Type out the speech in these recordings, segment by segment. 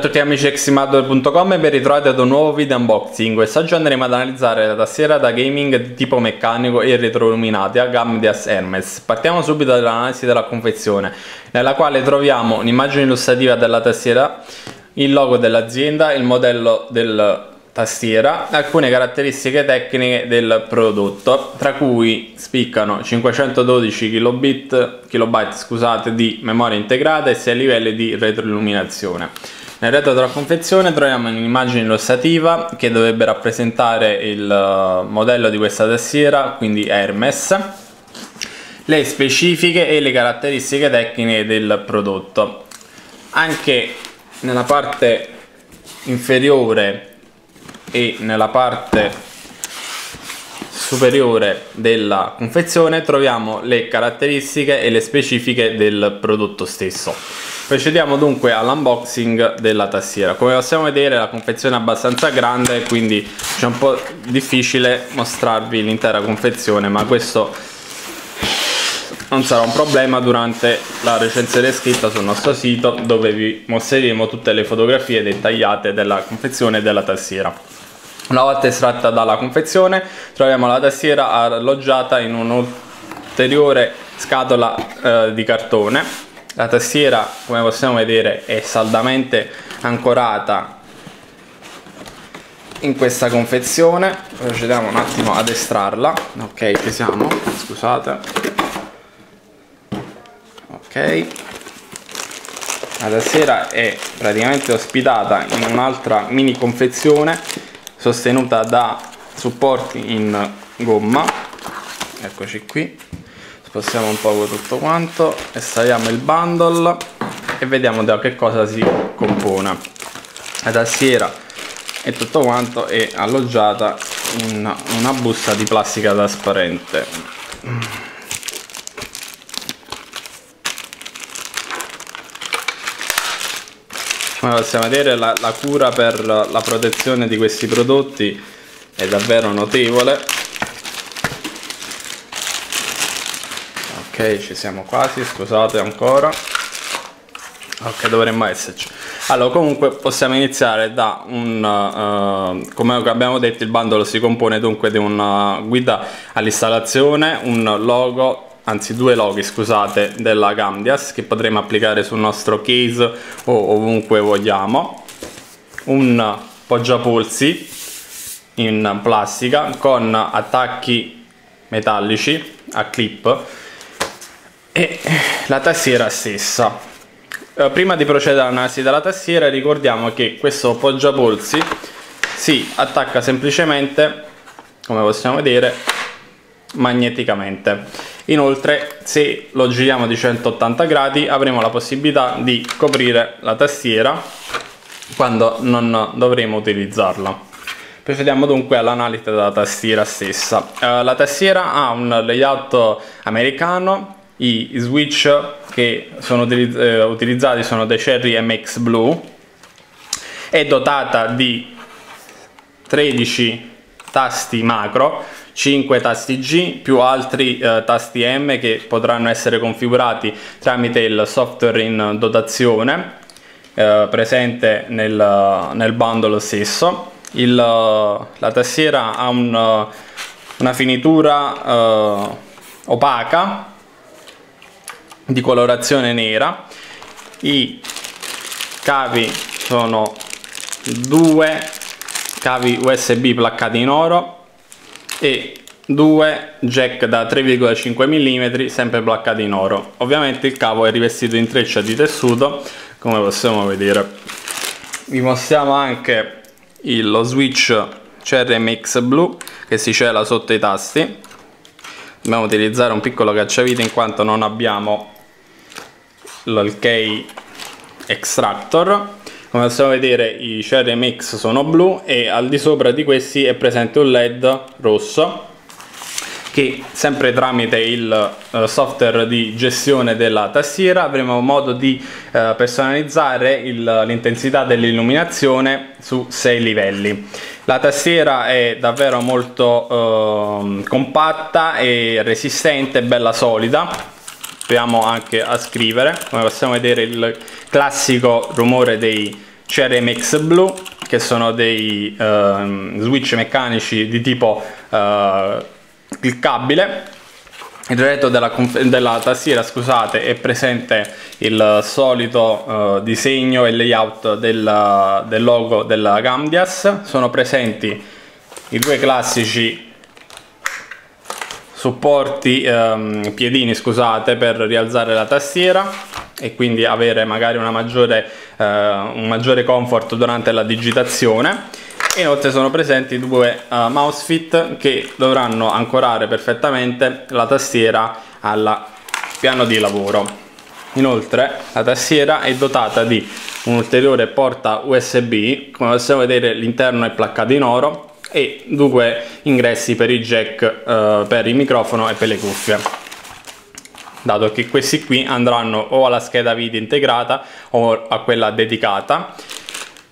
A tutti amici eximador.com e ben ritrovati ad un nuovo video unboxing. Quest'oggi andremo ad analizzare la tastiera da gaming di tipo meccanico e retroilluminati a Gamdias Hermes. Partiamo subito dall'analisi della confezione, nella quale troviamo un'immagine illustrativa della tastiera, il logo dell'azienda, il modello del tastiera, alcune caratteristiche tecniche del prodotto, tra cui spiccano 512 kilobit, kilobyte scusate, di memoria integrata e 6 livelli di retroilluminazione. Nel retro della confezione troviamo un'immagine illustrativa che dovrebbe rappresentare il eh, modello di questa tastiera, quindi Hermes, le specifiche e le caratteristiche tecniche del prodotto. Anche nella parte inferiore e nella parte superiore della confezione troviamo le caratteristiche e le specifiche del prodotto stesso. Procediamo dunque all'unboxing della tastiera. Come possiamo vedere la confezione è abbastanza grande, quindi è un po' difficile mostrarvi l'intera confezione, ma questo non sarà un problema durante la recensione scritta sul nostro sito dove vi mostreremo tutte le fotografie dettagliate della confezione della tastiera. Una volta estratta dalla confezione troviamo la tastiera alloggiata in un'ulteriore scatola eh, di cartone. La tastiera come possiamo vedere è saldamente ancorata in questa confezione. Procediamo un attimo ad estrarla. Ok ci siamo. Scusate. Ok. La tastiera è praticamente ospitata in un'altra mini confezione sostenuta da supporti in gomma. Eccoci qui. Spostiamo un po' tutto quanto estraiamo il bundle e vediamo da che cosa si compone. La tastiera e tutto quanto è alloggiata in una busta di plastica trasparente come possiamo vedere la, la cura per la protezione di questi prodotti è davvero notevole. Ok ci siamo quasi scusate ancora. Ok dovremmo esserci. Allora comunque possiamo iniziare da un uh, come abbiamo detto il bandolo si compone dunque di una guida all'installazione un logo anzi due loghi scusate della Gamdias che potremo applicare sul nostro case o ovunque vogliamo. Un poggiapolsi in plastica con attacchi metallici a clip e la tastiera stessa. Eh, prima di procedere all'analisi della tastiera ricordiamo che questo poggiapolsi si attacca semplicemente come possiamo vedere magneticamente. Inoltre se lo giriamo di 180 gradi avremo la possibilità di coprire la tastiera quando non dovremo utilizzarla. Procediamo dunque all'analisi della tastiera stessa. Uh, la tastiera ha un layout americano i switch che sono eh, utilizzati sono dei Cherry MX Blue è dotata di 13 tasti macro 5 tasti G più altri eh, tasti M che potranno essere configurati tramite il software in dotazione eh, presente nel, nel bundle stesso. Il, la tastiera ha un, una finitura eh, opaca di colorazione nera. I cavi sono due cavi USB placcati in oro e due jack da 3,5 mm sempre placcati in oro. Ovviamente il cavo è rivestito in treccia di tessuto come possiamo vedere. Vi mostriamo anche lo switch CRMX blu che si cela sotto i tasti. Dobbiamo utilizzare un piccolo cacciavite in quanto non abbiamo key extractor come possiamo vedere i cherry mix sono blu e al di sopra di questi è presente un led rosso che sempre tramite il uh, software di gestione della tastiera avremo modo di uh, personalizzare l'intensità dell'illuminazione su 6 livelli. La tastiera è davvero molto uh, compatta e resistente bella solida proviamo anche a scrivere. Come possiamo vedere il classico rumore dei CRMX Blue che sono dei uh, switch meccanici di tipo uh, cliccabile il retro della, della, tastiera scusate è presente il solito uh, disegno e layout del, del logo della Gamdias sono presenti i due classici supporti um, piedini scusate per rialzare la tastiera e quindi avere magari maggiore, uh, un maggiore comfort durante la digitazione Inoltre sono presenti due uh, mouse fit che dovranno ancorare perfettamente la tastiera al piano di lavoro. Inoltre la tastiera è dotata di un'ulteriore porta USB, come possiamo vedere l'interno è placcato in oro e due ingressi per i jack uh, per il microfono e per le cuffie. Dato che questi qui andranno o alla scheda video integrata o a quella dedicata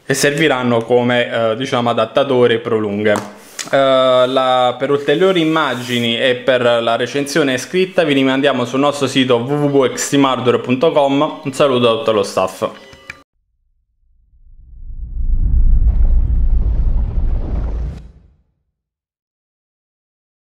e serviranno come eh, diciamo adattatore prolunghe. Uh, la, per ulteriori immagini e per la recensione scritta vi rimandiamo sul nostro sito www.extremehardware.com un saluto a tutto lo staff